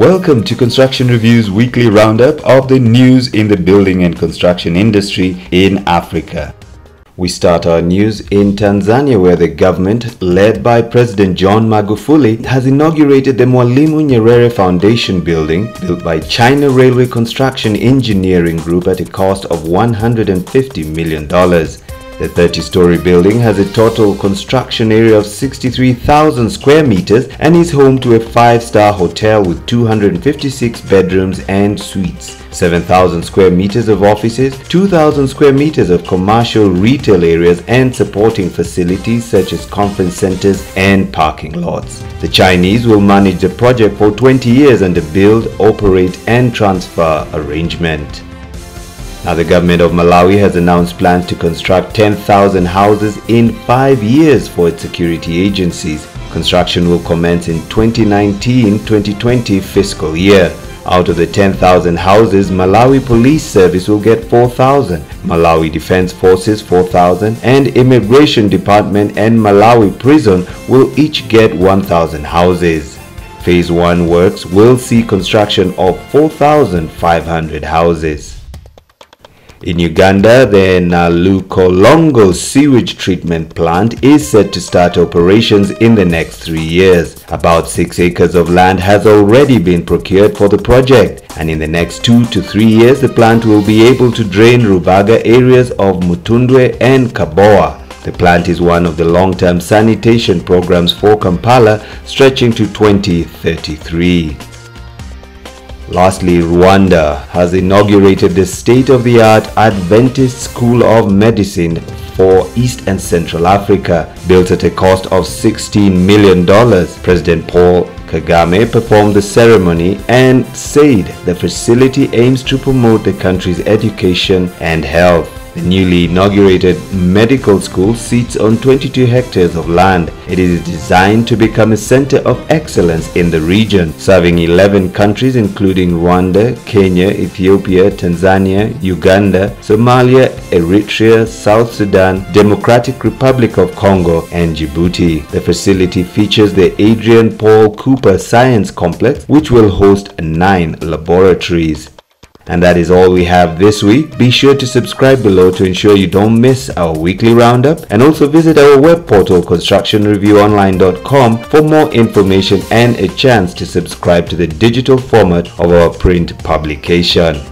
Welcome to Construction Review's weekly roundup of the news in the building and construction industry in Africa. We start our news in Tanzania where the government, led by President John Magufuli, has inaugurated the Mwalimu Nyerere Foundation building built by China Railway Construction Engineering Group at a cost of $150 million. The 30-story building has a total construction area of 63,000 square meters and is home to a five-star hotel with 256 bedrooms and suites, 7,000 square meters of offices, 2,000 square meters of commercial retail areas and supporting facilities such as conference centers and parking lots. The Chinese will manage the project for 20 years under build, operate and transfer arrangement. Now the government of Malawi has announced plans to construct 10,000 houses in five years for its security agencies. Construction will commence in 2019-2020 fiscal year. Out of the 10,000 houses, Malawi Police Service will get 4,000, Malawi Defense Forces 4,000, and Immigration Department and Malawi Prison will each get 1,000 houses. Phase 1 works will see construction of 4,500 houses. In Uganda, the Nalukolongo sewage treatment plant is set to start operations in the next three years. About six acres of land has already been procured for the project, and in the next two to three years, the plant will be able to drain Rubaga areas of Mutundwe and Kabowa. The plant is one of the long-term sanitation programs for Kampala stretching to 2033. Lastly, Rwanda has inaugurated the state-of-the-art Adventist School of Medicine for East and Central Africa, built at a cost of $16 million. President Paul Kagame performed the ceremony and said the facility aims to promote the country's education and health. The newly inaugurated medical school sits on 22 hectares of land. It is designed to become a center of excellence in the region, serving 11 countries including Rwanda, Kenya, Ethiopia, Tanzania, Uganda, Somalia, Eritrea, South Sudan, Democratic Republic of Congo, and Djibouti. The facility features the Adrian Paul Cooper Science Complex, which will host nine laboratories. And that is all we have this week. Be sure to subscribe below to ensure you don't miss our weekly roundup and also visit our web portal constructionreviewonline.com for more information and a chance to subscribe to the digital format of our print publication.